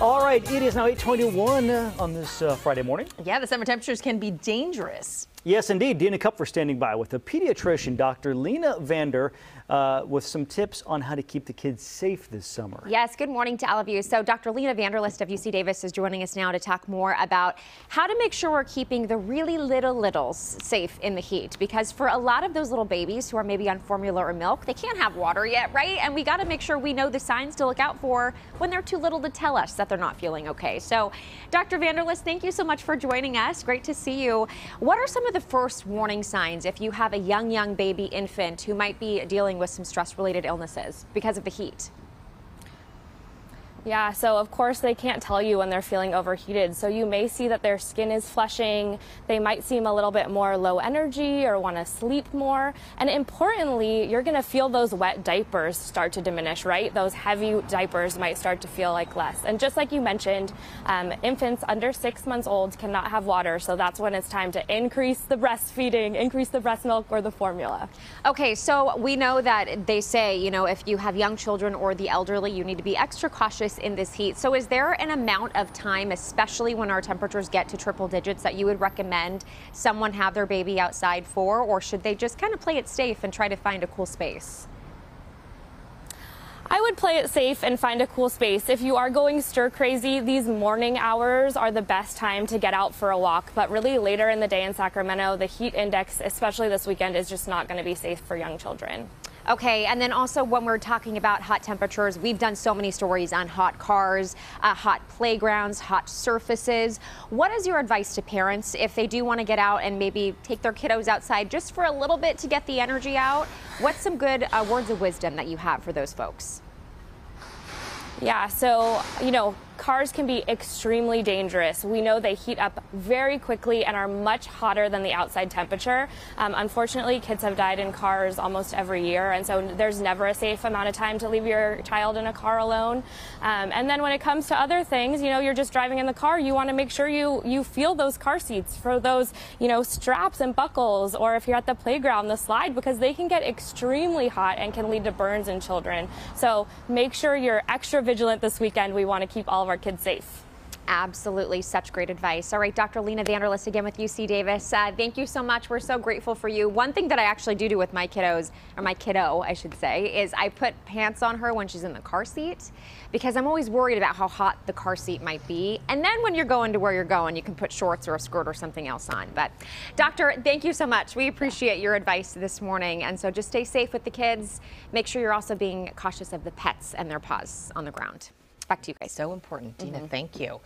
All right, it is now 821 uh, on this uh, Friday morning. Yeah, the summer temperatures can be dangerous. Yes, indeed. Dina Kupfer standing by with a pediatrician, Dr. Lena Vander, uh, with some tips on how to keep the kids safe this summer. Yes, good morning to all of you. So Dr. Lena van der List of UC Davis is joining us now to talk more about how to make sure we're keeping the really little littles safe in the heat. Because for a lot of those little babies who are maybe on formula or milk, they can't have water yet, right? And we got to make sure we know the signs to look out for when they're too little to tell us that they're not feeling okay. So Dr. van der List, thank you so much for joining us. Great to see you. What are some of the first warning signs if you have a young, young baby infant who might be dealing with some stress related illnesses because of the heat? Yeah, so of course they can't tell you when they're feeling overheated. So you may see that their skin is flushing, they might seem a little bit more low energy or want to sleep more. And importantly, you're going to feel those wet diapers start to diminish, right? Those heavy diapers might start to feel like less. And just like you mentioned, um, infants under six months old cannot have water. So that's when it's time to increase the breastfeeding, increase the breast milk or the formula. Okay, so we know that they say, you know, if you have young children or the elderly, you need to be extra cautious in this heat. So is there an amount of time, especially when our temperatures get to triple digits, that you would recommend someone have their baby outside for, or should they just kind of play it safe and try to find a cool space? I would play it safe and find a cool space. If you are going stir crazy, these morning hours are the best time to get out for a walk. But really later in the day in Sacramento, the heat index, especially this weekend, is just not going to be safe for young children. Okay, and then also when we're talking about hot temperatures, we've done so many stories on hot cars, uh, hot playgrounds, hot surfaces. What is your advice to parents if they do want to get out and maybe take their kiddos outside just for a little bit to get the energy out? What's some good uh, words of wisdom that you have for those folks? Yeah, so, you know, cars can be extremely dangerous. We know they heat up very quickly and are much hotter than the outside temperature. Um, unfortunately, kids have died in cars almost every year, and so there's never a safe amount of time to leave your child in a car alone. Um, and then when it comes to other things, you know, you're just driving in the car, you want to make sure you, you feel those car seats for those, you know, straps and buckles, or if you're at the playground, the slide, because they can get extremely hot and can lead to burns in children. So make sure you're extra vigilant this weekend. We want to keep all of our kids safe. Absolutely, such great advice. All right, Dr. Lena van der List again with UC Davis. Uh, thank you so much. We're so grateful for you. One thing that I actually do do with my kiddos, or my kiddo, I should say, is I put pants on her when she's in the car seat because I'm always worried about how hot the car seat might be. And then when you're going to where you're going, you can put shorts or a skirt or something else on. But Doctor, thank you so much. We appreciate your advice this morning. And so just stay safe with the kids. Make sure you're also being cautious of the pets and their paws on the ground. Back to you guys. So important. Dina, mm -hmm. thank you.